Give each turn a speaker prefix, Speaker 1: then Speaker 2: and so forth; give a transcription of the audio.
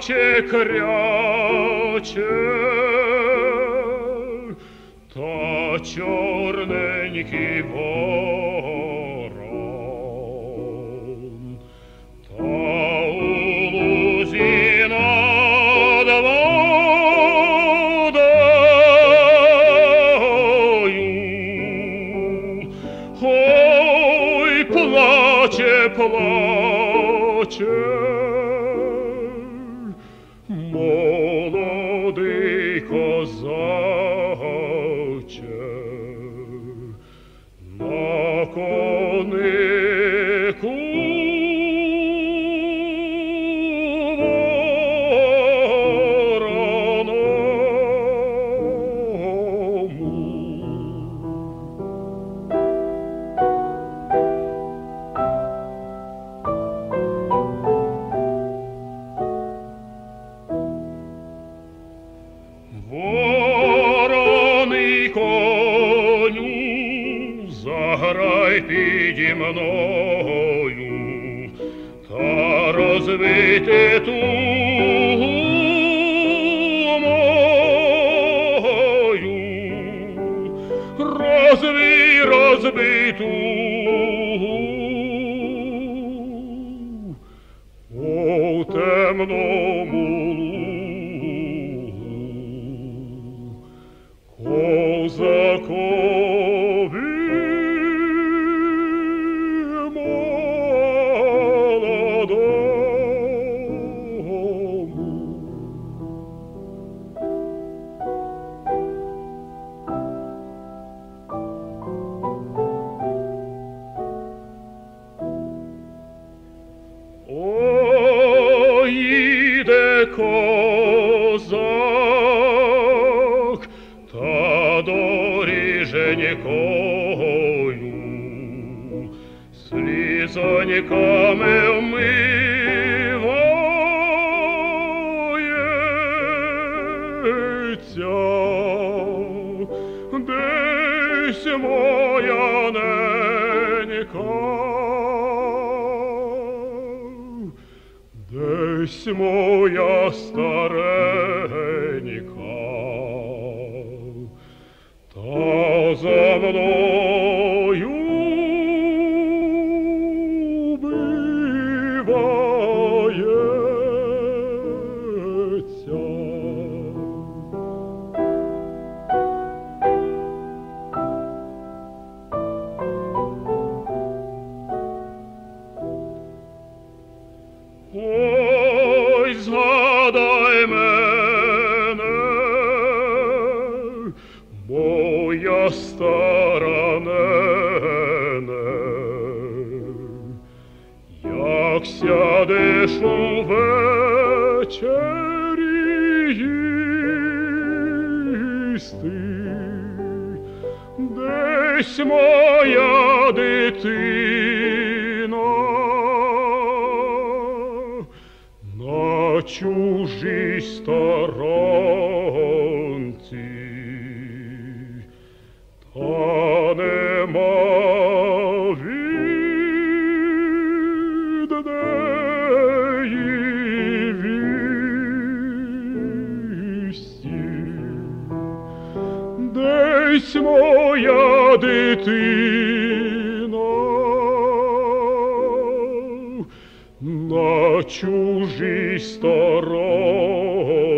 Speaker 1: pace creace. Taciorneniki voi. Заграй піді мною, та розвити тугу мою, розви, розби. У темному Ой, іде козак, та доріженькою, слізоньками вмивається. Десь моя ненька, Десь я старенька, та за мною вбивається. Згадай мене, моя стара нене, як сядеш у вечері їсти, десь моя дитина чужій сторонці, та нема від неї вісті. Десь моя дитина на чужій сторонці.